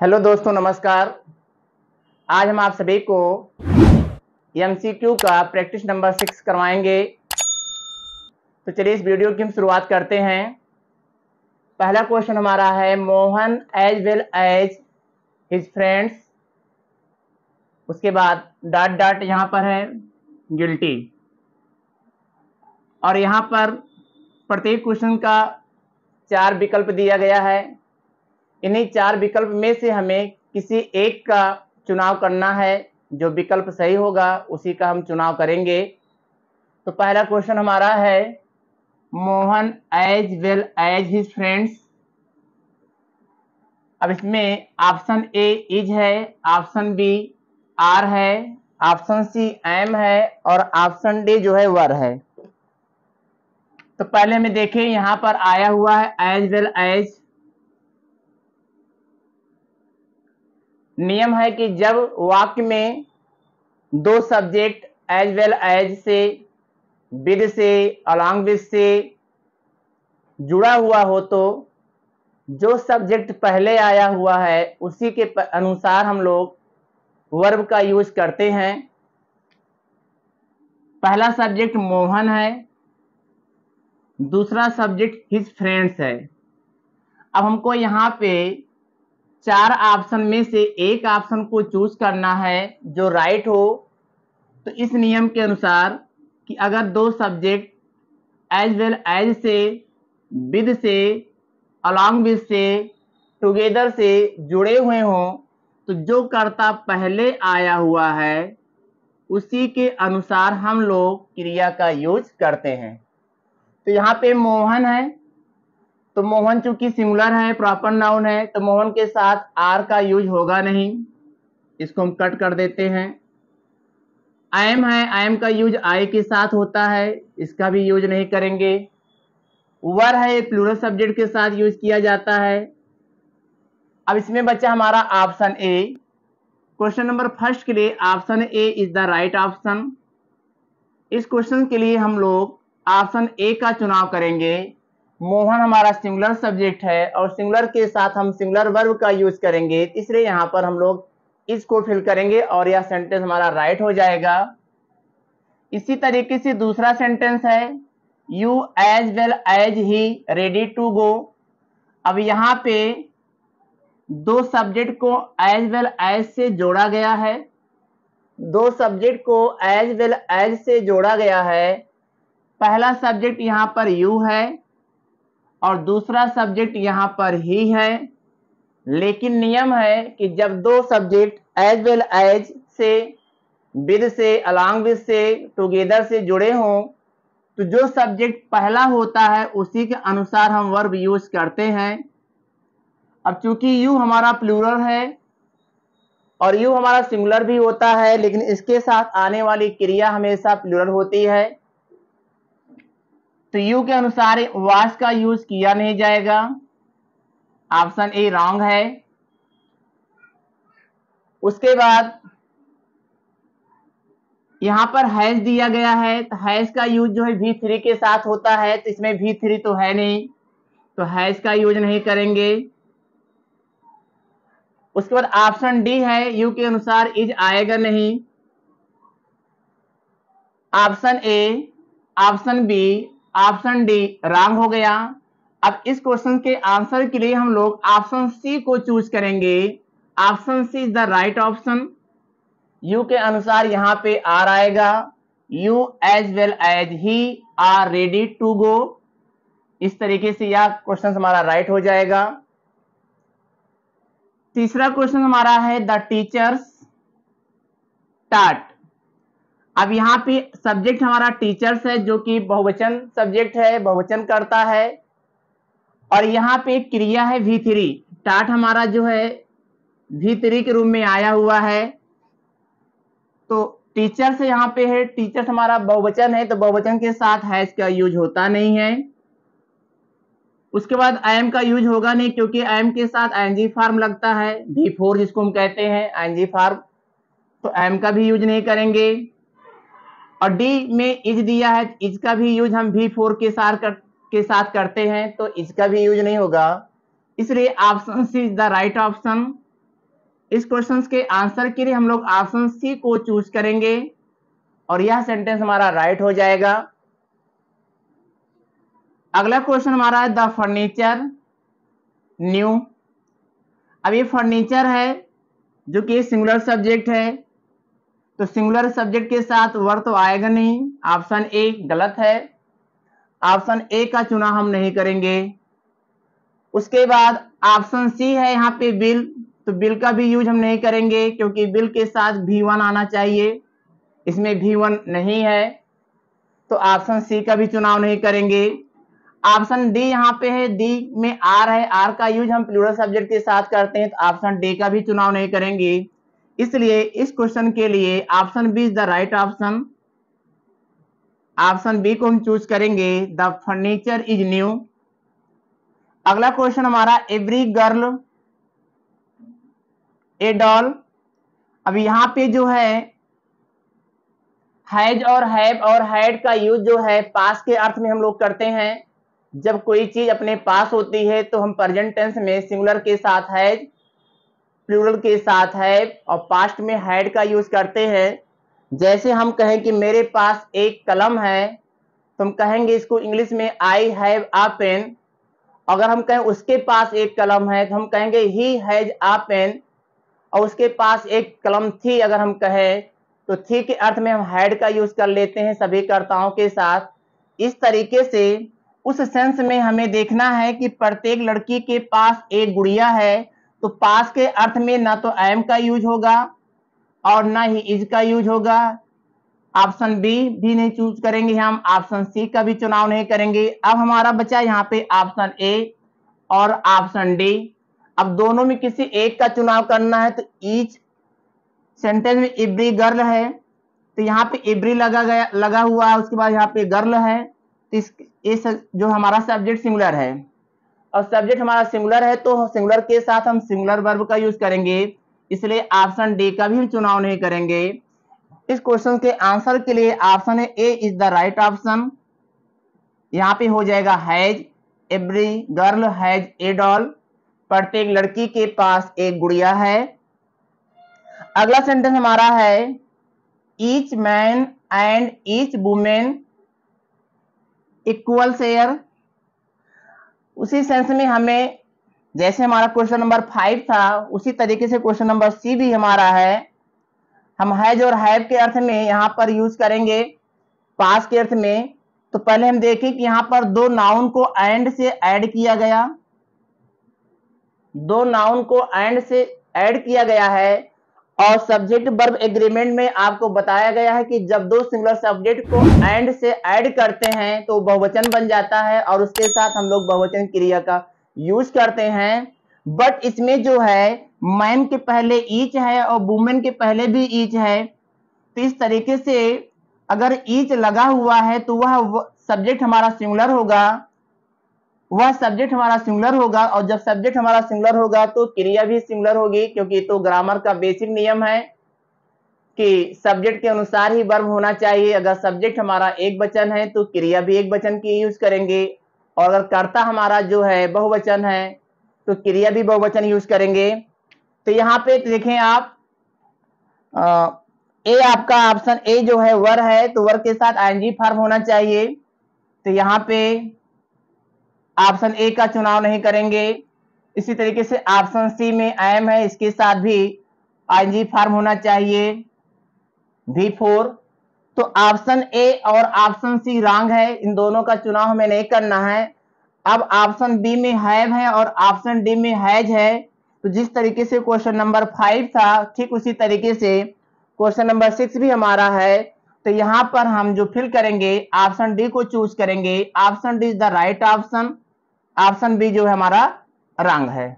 Hello दोस्तों, नमस्कार। आज हम आप सभी को एमसीक्यू का प्रैक्टिस नंबर सिक्स करवाएँगे। तो चलिए इस वीडियो की हम शुरुआत करते हैं। पहला क्वेश्चन हमारा है, Mohan as well as his friends उसके बाद डॉट डॉट यहाँ पर है गिल्टी और यहाँ पर प्रत्येक क्वेश्चन का चार विकल्प दिया गया है। इन्हीं चार विकल्प में से हमें किसी एक का चुनाव करना है, जो विकल्प सही होगा, उसी का हम चुनाव करेंगे। तो पहला क्वेश्चन हमारा है, Mohan as well as his friends. अब इसमें ऑप्शन ए इज़ है, ऑप्शन बी आर है, ऑप्शन सी एम है, और ऑप्शन डी जो है वर है। तो पहले हमें देखें, यहाँ पर आया हुआ है, एज वेल एज नियम है कि जब वाक्य में दो सब्जेक्ट एज वेल एज से विद से अलॉन्ग विद से जुड़ा हुआ हो तो जो सब्जेक्ट पहले आया हुआ है, उसी के अनुसार हम लोग वर्ब का यूज़ करते हैं। पहला सब्जेक्ट मोहन है, दूसरा सब्जेक्ट हिज फ्रेंड्स है। अब हमको यहाँ पे चार ऑप्शन में से एक ऑप्शन को चूज़ करना है, जो राइट हो तो इस नियम के अनुसार कि अगर दो सब्जेक्ट एज वेल एज से विद से अलॉन्ग विद से टुगेदर से जुड़े हुए हों तो जो कर्ता पहले आया हुआ है, उसी के अनुसार हम लोग क्रिया का यूज़ करते हैं। तो यहाँ पे मोहन है तो मोहन चूँकि सिंगुलर है प्रॉपर नाउन है तो मोहन के साथ आर का यूज़ होगा नहीं। इसको हम कट कर देते हैं। आई एम है आई एम का यूज़ आई के साथ होता है, इसका भी यूज़ नहीं करेंगे। वर है, ये प्लूरल सब्जेक्ट के साथ यूज़ किया जाता है। अब इसमें बच्चा हमारा option A question number first के लिए option A is the right option इस क्वेश्चन के लिए हम लोग ऑप्शन ए का चुनाव करेंगे। मोहन हमारा सिंगुलर सब्जेक्ट है और सिंगुलर के साथ हम सिंगुलर वर्ब का यूज़ करेंगे। इसलिए यहाँ पर हम लोग इसको फिल करेंगे और यह सेंटेंस हमारा राइट हो जाएगा। इसी तरीके से दूसरा सेंटेंस है you as well as he ready to go अब यहाँ पे दो सब्जेक्ट को एज वेल एज से जोड़ा गया है। दो सब्जेक्ट को एज वेल एज से जोड़ा गया है। पहला सब्जेक्ट यहाँ पर यू है। और दूसरा सब्जेक्ट यहाँ पर ही है। लेकिन नियम है कि जब दो सब्जेक्ट एज वेल एज से विद से अलॉन्ग विद से टुगेदर से जुड़े हों तो जो सब्जेक्ट पहला होता है उसी के अनुसार हम वर्ब यूज़ करते हैं। अब चूँकि यू हमारा प्लूरल है और यू हमारा सिंगुलर भी होता है, लेकिन इसके साथ आने वाली क्रिया हमेशा प्लूरल होती है। तो यू के अनुसार वास का यूज़ किया नहीं जाएगा। ऑप्शन ए रॉन्ग है। उसके बाद यहाँ पर हैज़ दिया गया है। तो हैज़ का यूज़ जो है वी थ्री के साथ होता है तो इसमें वी थ्री तो है नहीं। तो हैज़ का यूज़ नहीं करेंगे। उसके बाद ऑप्शन डी है यू के अनुसार इज़ आएगा नहीं। Option A option B option D wrong हो गया। अब इस क्वेश्चन के आंसर के लिए हम लोग ऑप्शन सी को चूज़ करेंगे। Option C is the right option you के अनुसार यहाँ पे आर आएगा। You as well as he are ready to go इस तरीके से यह क्वेश्चन हमारा राइट हो जाएगा। तीसरा क्वेश्चन हमारा है द टीचर्स टाट अब यहाँ पे सब्जेक्ट हमारा टीचर्स है, जो कि बहुवचन सब्जेक्ट है, बहुवचन करता है। और यहाँ पे क्रिया है वी थ्री टाट हमारा जो है वी थ्री के रूप में आया हुआ है। तो टीचर से यहाँ पे है। टीचर्स हमारा बहुवचन है तो बहुवचन के साथ हैज़ का यूज़ होता नहीं है। उसके बाद एम का यूज़ होगा नहीं, क्योंकि एम के साथ एनजी फार्म लगता है। वी फोर जिसको हम कहते हैं आई एनजी फार्म तो एम का भी यूज़ नहीं करेंगे। और डी में इज़ दिया है इज़ का भी यूज़ हम वी फोर के साथ कर, के साथ करते हैं तो इसका भी यूज़ नहीं होगा। इसलिए option C is the right option इस क्वेश्चन के आंसर के लिए हम लोग ऑप्शन सी को चूज़ करेंगे और यह सेंटेंस हमारा राइट हो जाएगा। अगला क्वेश्चन हमारा है द फर्नीचर न्यू अब ये फर्नीचर है जो कि सिंगुलर सब्जेक्ट है। तो सिंगुलर सब्जेक्ट के साथ वर्ड तो आएगा नहीं। ऑप्शन ए गलत है। ऑप्शन ए का चुनाव हम नहीं करेंगे। उसके बाद ऑप्शन सी है यहाँ पे बिल तो बिल का भी यूज़ हम नहीं करेंगे क्योंकि बिल के साथ भी वन आना चाहिए। इसमें भी वन नहीं है। तो ऑप्शन सी का भी चुनाव नहीं करेंगे। ऑप्शन डी यहाँ पे है। डी में आर है। आर का यूज़ हम प्लूरल सब्जेक्ट के साथ करते हैं तो ऑप्शन डी का भी चुनाव नहीं करेंगे। इसलिए इस क्वेश्चन के लिए option B is the right option option B को हम चूज़ करेंगे. द फर्नीचर इज़ न्यू अगला क्वेश्चन हमारा एवरी गर्ल ए डॉल अब यहाँ पे जो है हैज़ और हैव और हैड का यूज़ जो है पास के अर्थ में हम लोग करते हैं. जब कोई चीज़ अपने पास होती है तो हम प्रेजेंट टेंस में सिंगुलर के साथ हैज़ प्लूरल के साथ हैव और पास्ट में हैड का यूज़ करते हैं। जैसे हम कहें कि मेरे पास एक कलम है तो हम कहेंगे इसको इंग्लिश में आई हैव आ पेन अगर हम कहें उसके पास एक कलम है तो हम कहेंगे ही हैज़ आ पेन और उसके पास एक कलम थी, अगर हम कहें तो थी के अर्थ में हम हैड का यूज़ कर लेते हैं सभी कर्ताओं के साथ। इस तरीके से उस सेंस में हमें देखना है कि प्रत्येक लड़की के पास एक गुड़िया है तो पास के अर्थ में ना तो एम का यूज़ होगा और ना ही इज़ का यूज़ होगा। ऑप्शन बी भी नहीं चूज़ करेंगे हम ऑप्शन सी का भी चुनाव नहीं करेंगे। अब हमारा बचा यहाँ पे ऑप्शन ए और ऑप्शन डी अब दोनों में किसी एक का चुनाव करना है तो ईच सेंटेंस में इब्री गर्ल है। तो यहाँ पे इब्री लगा गया लगा हुआ है उसके बाद यहाँ पे गर्ल है। तो इस, इस जो हमारा सब्जेक्ट सिमिलर है। और सब्जेक्ट हमारा सिंगुलर है तो सिंगुलर के साथ हम सिंगुलर वर्ब का यूज़ करेंगे। इसलिए ऑप्शन डी का भी हम चुनाव नहीं करेंगे। इस क्वेश्चन के आंसर के लिए ऑप्शन है A is the right option यहाँ पे हो जाएगा has every girl has a doll प्रत्येक लड़की के पास एक गुड़िया है। अगला सेंटेंस हमारा है each man and each women equal share उसी सेंस में हमें जैसे हमारा क्वेश्चन नंबर फाइव था, उसी तरीके से क्वेश्चन नंबर सी भी हमारा है। हम हैज़ और हैव के अर्थ में यहाँ पर यूज़ करेंगे पास के अर्थ में। तो पहले हम देखें कि यहाँ पर दो नाउन को एंड से ऐड किया गया। दो नाउन को एंड से ऐड किया गया है। और सब्जेक्ट वर्ब एग्रीमेंट में आपको बताया गया है कि जब दो सिंगुलर सब्जेक्ट को एंड से ऐड करते हैं तो बहुवचन बन जाता है और उसके साथ हम लोग बहुवचन क्रिया का यूज़ करते हैं। बट इसमें जो है मैन के पहले ईच है और वुमेन के पहले भी ईच है। तो इस तरीके से अगर ईच लगा हुआ है तो वह सब्जेक्ट हमारा सिंगुलर होगा। वह सब्जेक्ट हमारा सिंगुलर होगा और जब सब्जेक्ट हमारा सिंगुलर होगा तो क्रिया भी सिंगुलर होगी क्योंकि तो ग्रामर का बेसिक नियम है कि सब्जेक्ट के अनुसार ही वर्ब होना चाहिए। अगर सब्जेक्ट हमारा एक वचन है तो क्रिया भी एक वचन की यूज़ करेंगे। और अगर कर्ता हमारा जो है बहुवचन है तो क्रिया भी बहुवचन यूज़ करेंगे। तो यहाँ पे देखें आप आ, ए आपका ऑप्शन ए जो है वर है तो वर के साथ आईएनजी फॉर्म होना चाहिए। तो यहाँ पे ऑप्शन ए का चुनाव नहीं करेंगे। इसी तरीके से ऑप्शन सी में एम है, इसके साथ भी आईएनजी फॉर्म होना चाहिए। भी फोर। तो ऑप्शन ए और ऑप्शन सी रॉन्ग है, इन दोनों का चुनाव हमें नहीं करना है। अब ऑप्शन बी में हैव है और ऑप्शन डी में हैज़ है। तो जिस तरीके से क्वेश्चन नंबर फाइव था, ठीक उसी तरीके से क्वेश्चन नंबर सिक्स भी हमारा है। तो यहाँ पर हम जो फिल करेंगे, ऑप्शन डी को चूज़ करेंगे। Option D is the right option. Option B जो है हमारा रंग है।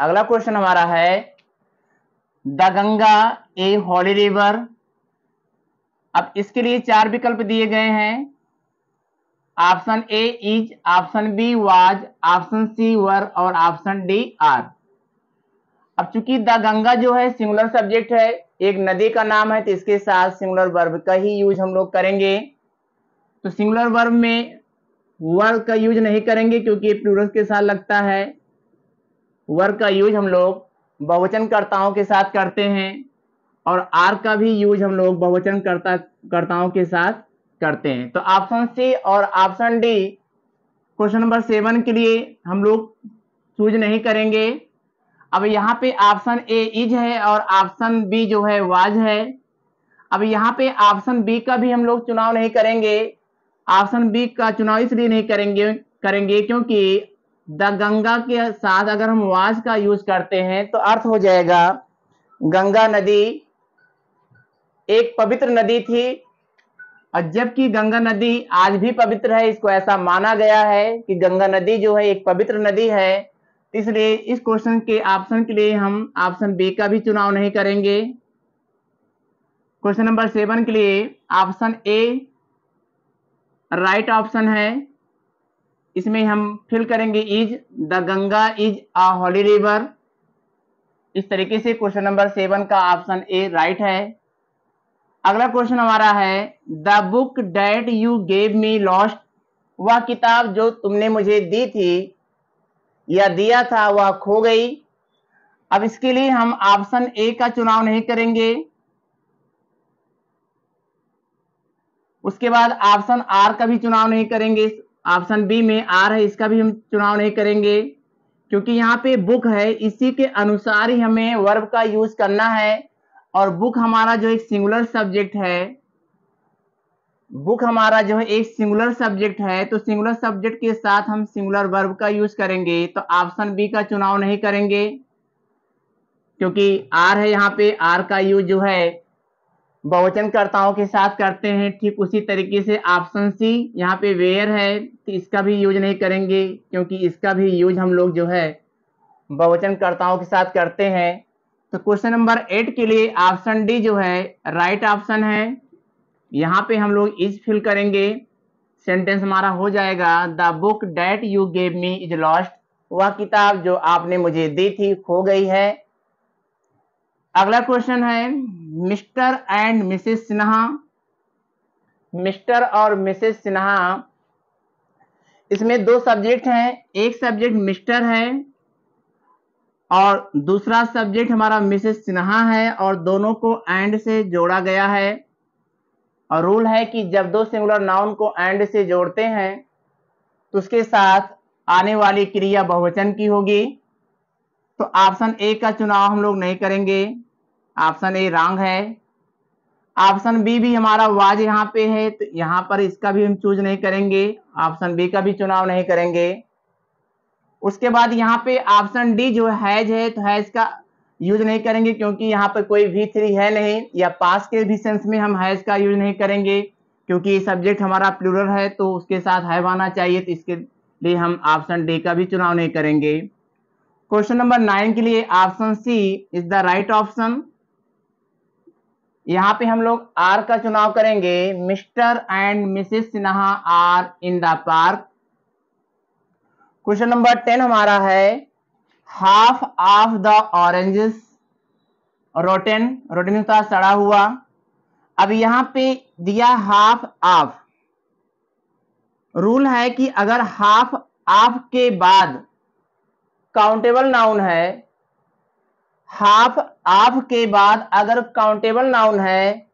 अगला क्वेश्चन हमारा है, the Ganga a holy river अब इसके लिए चार विकल्प दिए गए हैं। Option A is, option B was, option C were और ऑप्शन डी आर। अब चूँकि द गंगा जो है सिंगुलर सब्जेक्ट है, एक नदी का नाम है तो इसके साथ सिंगुलर वर्ब का ही यूज़ हम लोग करेंगे। तो सिंगुलर वर्ब में वर का यूज़ नहीं करेंगे क्योंकि प्लूरल के साथ लगता है। वर्ग का यूज़ हम लोग बहुवचन कर्ताओं के साथ करते हैं और आर का भी यूज़ हम लोग बहुवचन कर्ता कर्ताओं के साथ करते हैं। तो ऑप्शन सी और option D question number seven के लिए हम लोग चूज़ नहीं करेंगे। अब यहाँ पे ऑप्शन ए इज़ है और ऑप्शन बी जो है वाज है। अब यहाँ पे ऑप्शन बी का भी हम लोग चुनाव नहीं करेंगे। ऑप्शन बी का चुनाव इसलिए नहीं करेंगे करेंगे क्योंकि द गंगा के साथ अगर हम वाज का यूज़ करते हैं तो अर्थ हो जाएगा, गंगा नदी एक पवित्र नदी थी, और जबकि गंगा नदी आज भी पवित्र है, इसको ऐसा माना गया है कि गंगा नदी जो है एक पवित्र नदी है। इसलिए इस क्वेश्चन के ऑप्शन के लिए हम ऑप्शन बी का भी चुनाव नहीं करेंगे। क्वेश्चन नंबर सेवन के लिए ऑप्शन ए राइट ऑप्शन है। इसमें हम फिल करेंगे is the Ganga is a holy river इस तरीके से क्वेश्चन नंबर सेवन का ऑप्शन ए राइट है। अगला क्वेश्चन हमारा है the book that you gave me lost वह किताब जो तुमने मुझे दी थी, या दिया था, वह खो गई। अब इसके लिए हम ऑप्शन ए का चुनाव नहीं करेंगे। उसके बाद ऑप्शन आर का भी चुनाव नहीं करेंगे। ऑप्शन बी में आर है, इसका भी हम चुनाव नहीं करेंगे। क्योंकि यहाँ पे बुक है, इसी के अनुसार ही हमें वर्ब का यूज़ करना है। और बुक हमारा जो एक सिंगुलर सब्जेक्ट है बुक हमारा जो है एक सिंगुलर सब्जेक्ट है तो सिंगुलर सब्जेक्ट के साथ हम सिंगुलर वर्ब का यूज़ करेंगे। तो ऑप्शन बी का चुनाव नहीं करेंगे। क्योंकि आर है यहाँ पे आर का यूज़ जो है बहुवचन कर्ताओं के साथ करते हैं। ठीक उसी तरीके से ऑप्शन सी यहाँ पे वेयर है तो इसका भी यूज़ नहीं करेंगे, क्योंकि इसका भी यूज़ हम लोग जो है बहुवचन कर्ताओं के साथ करते हैं। तो क्वेश्चन नंबर एट के लिए ऑप्शन डी जो है राइट ऑप्शन है। यहाँ पे हम लोग इज़ फिल करेंगे। सेंटेंस हमारा हो जाएगा the book that you gave me is lost वह किताब जो आपने मुझे दी थी, खो गई है। अगला क्वेश्चन है, Mr and Mrs Sinha. Mr और मिसेस सिन्हा, इसमें दो सब्जेक्ट हैं, एक सब्जेक्ट मिस्टर है और दूसरा सब्जेक्ट हमारा मिसेस सिन्हा है और दोनों को एंड से जोड़ा गया है। और रूल है कि जब दो सिंगुलर नाउन को एंड से जोड़ते हैं तो उसके साथ आने वाली क्रिया बहुवचन की होगी। तो ऑप्शन ए का चुनाव हम लोग नहीं करेंगे। ऑप्शन ए रॉन्ग है। ऑप्शन बी भी हमारा वाज यहाँ पे है तो यहाँ पर इसका भी हम चूज़ नहीं करेंगे। ऑप्शन बी का भी चुनाव नहीं करेंगे। उसके बाद यहाँ पे ऑप्शन डी जो हैज़ है तो हैज़ का यूज़ नहीं करेंगे, क्योंकि यहाँ पर कोई वी थ्री है नहीं, या पास के भी सेंस में हम हैज़ का यूज़ नहीं करेंगे, क्योंकि सब्जेक्ट हमारा प्लूरल है तो उसके साथ हैव आना चाहिए तो इसके लिए हम ऑप्शन डी का भी चुनाव नहीं करेंगे। क्वेश्चन नंबर नाइन के लिए option C is the right option. यहाँ पे हम लोग आर का चुनाव करेंगे। Mr and Mrs Sinha are in the park. Question number ten हमारा है। Half of the oranges rotten. Rotten होता सड़ा हुआ। अब यहाँ पे दिया हाफ़ ऑफ़। रूल है कि अगर हाफ़ ऑफ़ के बाद काउंटेबल नाउन है। हाफ़ ऑफ़ के बाद अगर काउंटेबल नाउन है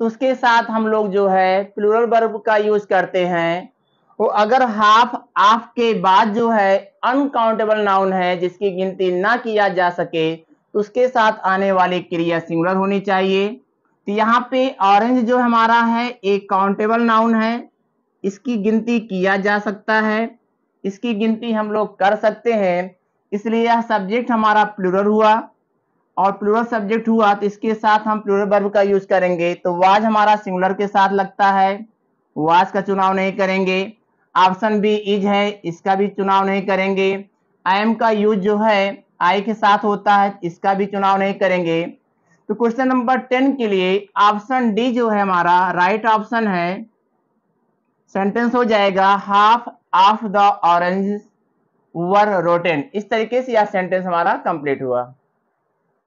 तो उसके साथ हम लोग जो है प्लूरल वर्ब का यूज़ करते हैं। वो अगर हाफ़ ऑफ़ के बाद जो है अनकाउंटेबल नाउन है, जिसकी गिनती ना किया जा सके तो उसके साथ आने वाली क्रिया सिंगुलर होनी चाहिए। तो यहाँ पे ऑरेंज जो हमारा है, एक काउंटेबल नाउन है। इसकी गिनती किया जा सकता है। इसकी गिनती हम लोग कर सकते हैं। इसलिए यह सब्जेक्ट हमारा प्लूरल हुआ और प्लूरल सब्जेक्ट हुआ तो इसके साथ हम प्लूरल वर्ब का यूज़ करेंगे। तो वाज हमारा सिंगुलर के साथ लगता है। वाज का चुनाव नहीं करेंगे। ऑप्शन बी इज़ है, इसका भी चुनाव नहीं करेंगे। आई एम का यूज़ जो है आई के साथ होता है, इसका भी चुनाव नहीं करेंगे। तो क्वेश्चन नंबर टेन के लिए ऑप्शन डी जो है हमारा राइट ऑप्शन है। सेंटेंस हो जाएगा half of the orange were rotten. इस तरीके से यह सेंटेंस हमारा कंप्लीट हुआ।